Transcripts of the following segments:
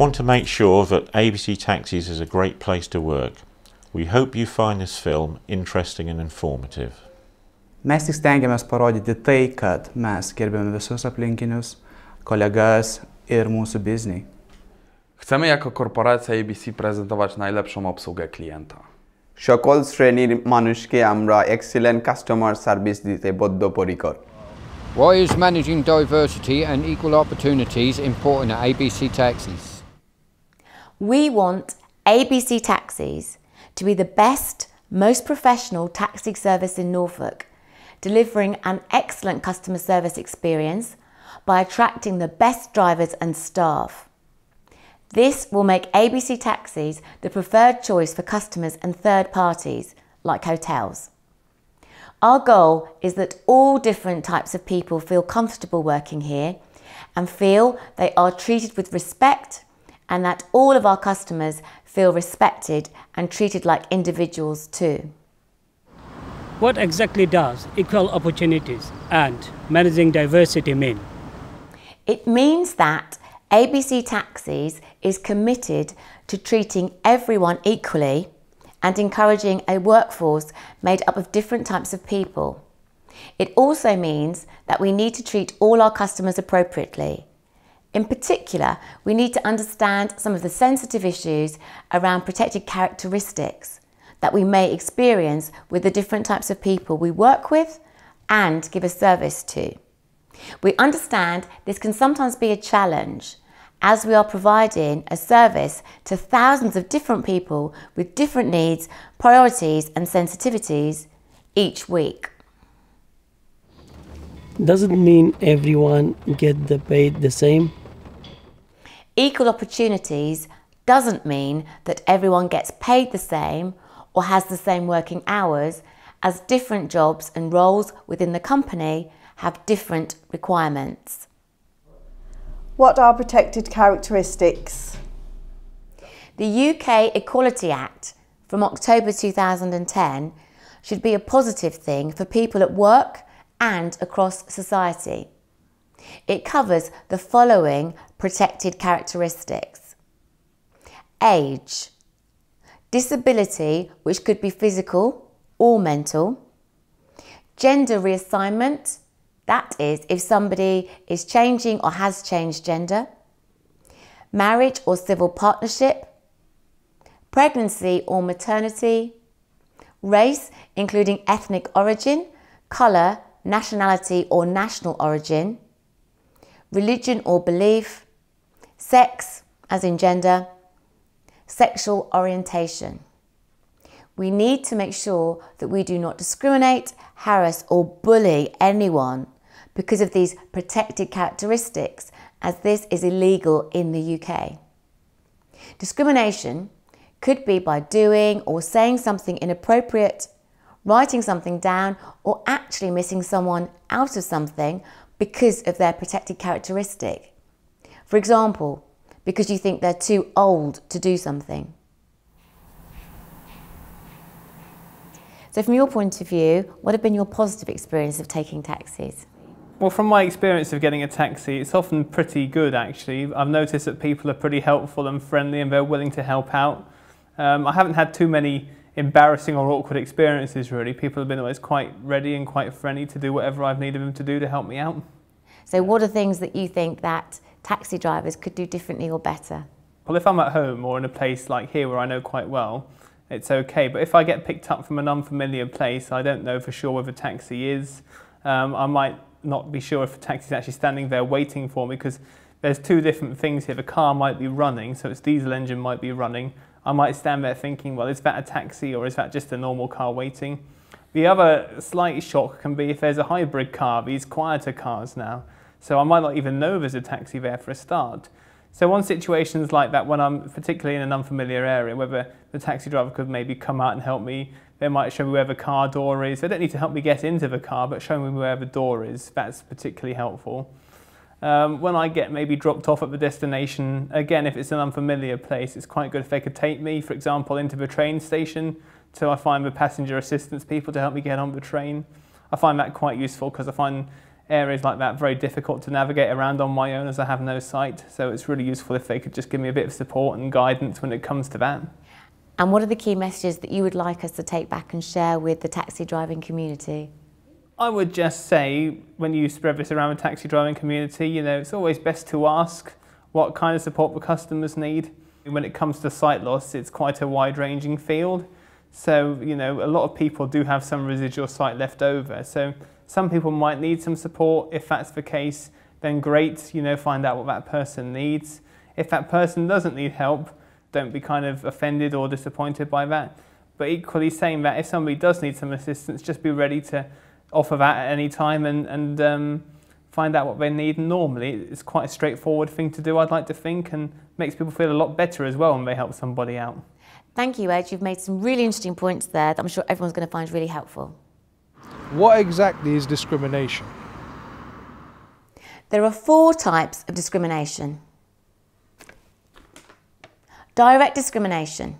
want to make sure that ABC Taxis is a great place to work. We hope you find this film interesting and informative. Mes tik stengiamės parodyti tai, kad mes gerbėme visus aplinkinius, kolegas ir mūsų biznį. Chcemy jako korporacja ABC prezentować najlepszą obsługę klienta. সকল শ্রেণীর মানুষকে আমরা excellent customer service দিতে বদ্ধপরিকর Why is managing diversity and equal opportunities important at ABC Taxis? We want ABC Taxis to be the best, most professional taxi service in Norfolk, delivering an excellent customer service experience by attracting the best drivers and staff. This will make ABC Taxis the preferred choice for customers and third parties, like hotels. Our goal is that all different types of people feel comfortable working here and feel they are treated with respect and that all of our customers feel respected and treated like individuals too. What exactly does equal opportunities and managing diversity mean? It means that ABC Taxis is committed to treating everyone equally and encouraging a workforce made up of different types of people. It also means that we need to treat all our customers appropriately. In particular, we need to understand some of the sensitive issues around protected characteristics that we may experience with the different types of people we work with and give a service to. We understand this can sometimes be a challenge as we are providing a service to thousands of different people with different needs, priorities, and sensitivities each week. Does it mean everyone get the paid the same? Equal opportunities doesn't mean that everyone gets paid the same or has the same working hours, as different jobs and roles within the company have different requirements. What are protected characteristics? The UK Equality Act from October 2010 should be a positive thing for people at work and across society. It covers the following protected characteristics. Age, disability, which could be physical or mental, gender reassignment, that is, if somebody is changing or has changed gender, marriage or civil partnership, pregnancy or maternity, race, including ethnic origin, colour, nationality or national origin, religion or belief, sex, as in gender, sexual orientation. We need to make sure that we do not discriminate, harass, or bully anyone because of these protected characteristics, as this is illegal in the UK. Discrimination could be by doing or saying something inappropriate, writing something down, or actually missing someone out of something because of their protected characteristic. For example, because you think they're too old to do something. So, from your point of view, what have been your positive experience of taking taxis? Well, from my experience of getting a taxi, it's often pretty good actually. I've noticed that people are pretty helpful and friendly and they're willing to help out. Um, I haven't had too many embarrassing or awkward experiences really. People have been always quite ready and quite friendly to do whatever I've needed them to do to help me out. So, what are things that you think that taxi drivers could do differently or better? Well, if I'm at home or in a place like here where I know quite well, it's okay. But if I get picked up from an unfamiliar place, I don't know for sure where the taxi is. Um, I might not be sure if the taxi is actually standing there waiting for me because there's two different things here. The car might be running, so its diesel engine might be running. I might stand there thinking, well, is that a taxi or is that just a normal car waiting? The other slight shock can be if there's a hybrid car, these quieter cars now. So I might not even know there's a taxi there for a start. So on situations like that, when I'm particularly in an unfamiliar area, whether the taxi driver could maybe come out and help me, they might show me where the car door is. They don't need to help me get into the car, but show me where the door is. That's particularly helpful. Um, when I get maybe dropped off at the destination, again, if it's an unfamiliar place, it's quite good if they could take me, for example, into the train station till I find the passenger assistance people to help me get on the train. I find that quite useful because I find areas like that very difficult to navigate around on my own as I have no sight. So it's really useful if they could just give me a bit of support and guidance when it comes to that. And what are the key messages that you would like us to take back and share with the taxi driving community? I would just say when you spread this around the taxi driving community, you know, it's always best to ask what kind of support the customers need. When it comes to sight loss, it's quite a wide ranging field. So, you know, a lot of people do have some residual sight left over. So some people might need some support. If that's the case, then great, you know, find out what that person needs. If that person doesn't need help, don't be kind of offended or disappointed by that. But equally saying that if somebody does need some assistance, just be ready to offer that at any time and, and um, find out what they need. Normally it's quite a straightforward thing to do, I'd like to think, and makes people feel a lot better as well when they help somebody out. Thank you, Ed. You've made some really interesting points there that I'm sure everyone's going to find really helpful. What exactly is discrimination? There are four types of discrimination. Direct discrimination.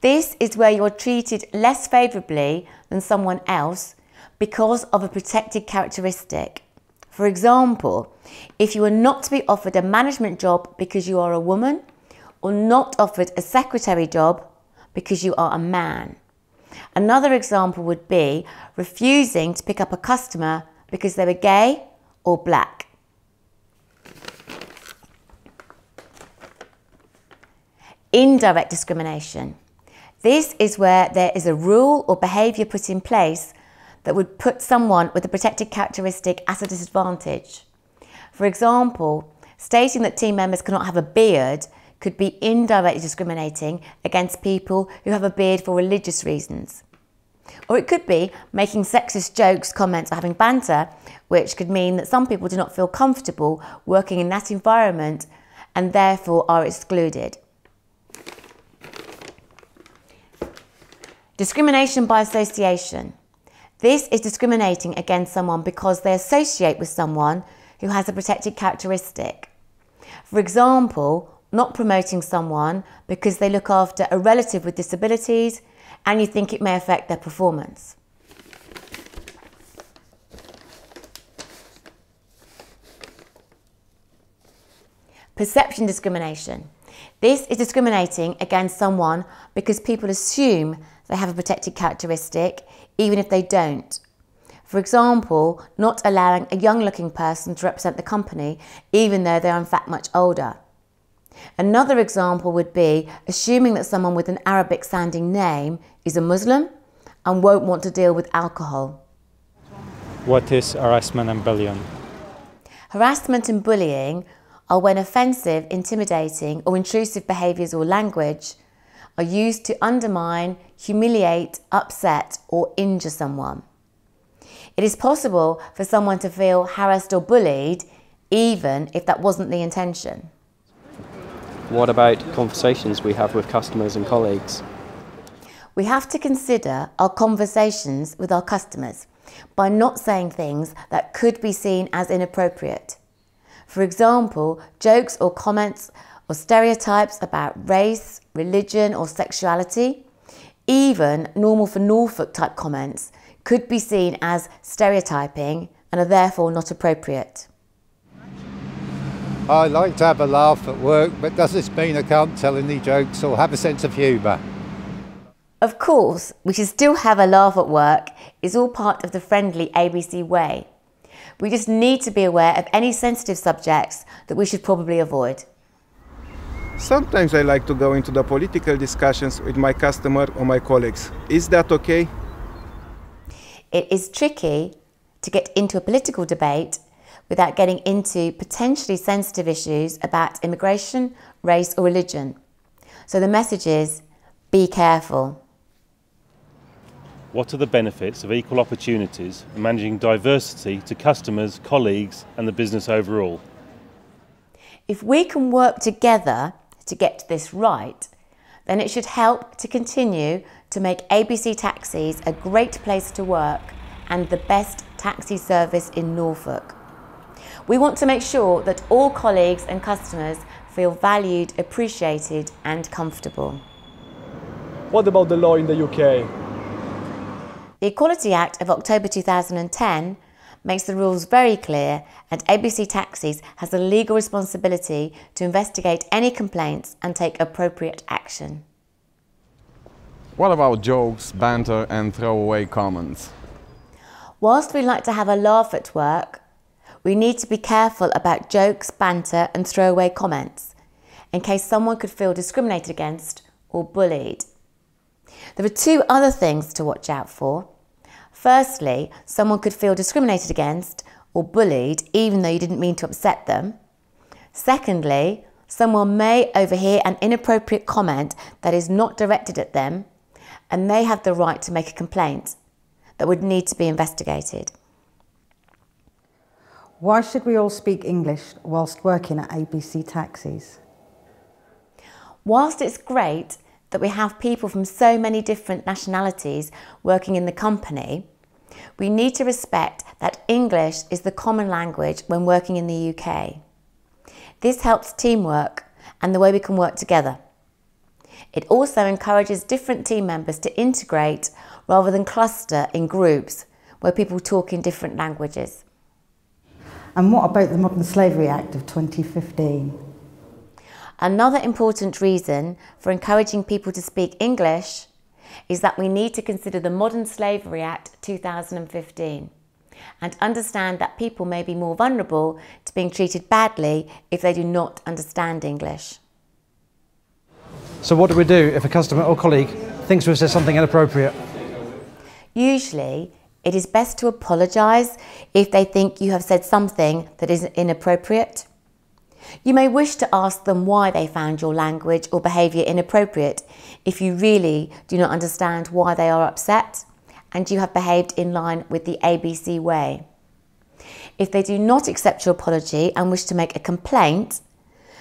This is where you're treated less favourably than someone else because of a protected characteristic. For example, if you are not to be offered a management job because you are a woman, or not offered a secretary job because you are a man. Another example would be refusing to pick up a customer because they were gay or black. Indirect discrimination. This is where there is a rule or behaviour put in place that would put someone with a protected characteristic at a disadvantage. For example, stating that team members cannot have a beard could be indirectly discriminating against people who have a beard for religious reasons. Or it could be making sexist jokes, comments, or having banter, which could mean that some people do not feel comfortable working in that environment and therefore are excluded. Discrimination by association. This is discriminating against someone because they associate with someone who has a protected characteristic. For example, not promoting someone because they look after a relative with disabilities and you think it may affect their performance. Perception discrimination. This is discriminating against someone because people assume they have a protected characteristic even if they don't. For example, not allowing a young looking person to represent the company even though they are in fact much older. Another example would be assuming that someone with an Arabic sounding name is a Muslim and won't want to deal with alcohol. What is harassment and bullying? Harassment and bullying are when offensive, intimidating, or intrusive behaviours or language are used to undermine, humiliate, upset, or injure someone. It is possible for someone to feel harassed or bullied even if that wasn't the intention. What about conversations we have with customers and colleagues? We have to consider our conversations with our customers by not saying things that could be seen as inappropriate. For example, jokes or comments or stereotypes about race, religion, or sexuality, even normal for Norfolk type comments, could be seen as stereotyping and are therefore not appropriate. I like to have a laugh at work, but does this mean I can't tell any jokes or have a sense of humour? Of course, we should still have a laugh at work is all part of the friendly ABC way. We just need to be aware of any sensitive subjects that we should probably avoid. Sometimes I like to go into the political discussions with my customer or my colleagues. Is that okay? It is tricky to get into a political debate without getting into potentially sensitive issues about immigration, race, or religion. So the message is be careful. What are the benefits of equal opportunities and managing diversity to customers, colleagues, and the business overall? If we can work together to get this right, then it should help to continue to make ABC Taxis a great place to work and the best taxi service in Norfolk. We want to make sure that all colleagues and customers feel valued, appreciated and comfortable. What about the law in the UK? The Equality Act of October 2010 makes the rules very clear and ABC Taxis has a legal responsibility to investigate any complaints and take appropriate action. What about jokes, banter and throwaway comments? Whilst we like to have a laugh at work, we need to be careful about jokes, banter and throwaway comments in case someone could feel discriminated against or bullied. There are two other things to watch out for. Firstly, someone could feel discriminated against or bullied even though you didn't mean to upset them. Secondly, someone may overhear an inappropriate comment that is not directed at them and they have the right to make a complaint that would need to be investigated. Why should we all speak English whilst working at ABC Taxis? Whilst it's great that we have people from so many different nationalities working in the company, we need to respect that English is the common language when working in the UK. This helps teamwork and the way we can work together. It also encourages different team members to integrate rather than cluster in groups where people talk in different languages. And what about the Modern Slavery Act of 2015? Another important reason for encouraging people to speak English is that we need to consider the Modern Slavery Act 2015 and understand that people may be more vulnerable to being treated badly if they do not understand English. So what do we do if a customer or colleague thinks we've said something inappropriate? Usually, it is best to apologise if they think you have said something that is inappropriate. You may wish to ask them why they found your language or behaviour inappropriate if you really do not understand why they are upset and you have behaved in line with the ABC way. If they do not accept your apology and wish to make a complaint,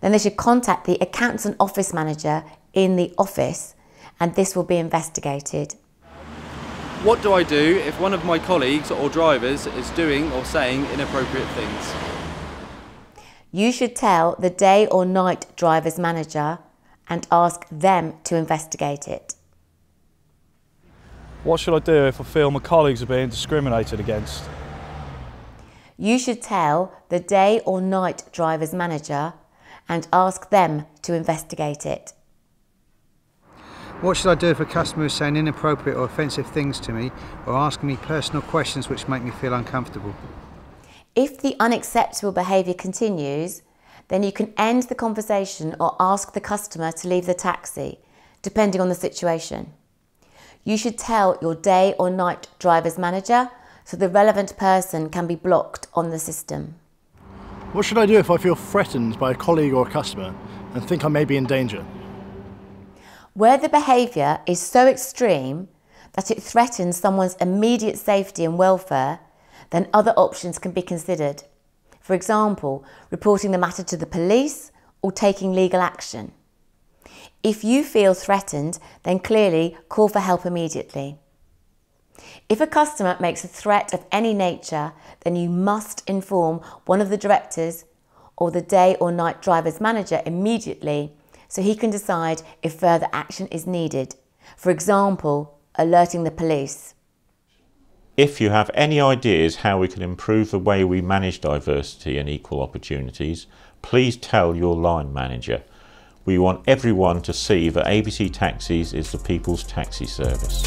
then they should contact the accounts and office manager in the office and this will be investigated. What do I do if one of my colleagues or drivers is doing or saying inappropriate things? You should tell the day or night driver's manager and ask them to investigate it. What should I do if I feel my colleagues are being discriminated against? You should tell the day or night driver's manager and ask them to investigate it. What should I do if a customer is saying inappropriate or offensive things to me or asking me personal questions which make me feel uncomfortable? If the unacceptable behaviour continues, then you can end the conversation or ask the customer to leave the taxi, depending on the situation. You should tell your day or night driver's manager so the relevant person can be blocked on the system. What should I do if I feel threatened by a colleague or a customer and think I may be in danger? Where the behaviour is so extreme that it threatens someone's immediate safety and welfare, then other options can be considered. For example, reporting the matter to the police or taking legal action. If you feel threatened, then clearly call for help immediately. If a customer makes a threat of any nature, then you must inform one of the directors or the day or night driver's manager immediately so he can decide if further action is needed. For example, alerting the police. If you have any ideas how we can improve the way we manage diversity and equal opportunities, please tell your line manager. We want everyone to see that ABC Taxis is the people's taxi service.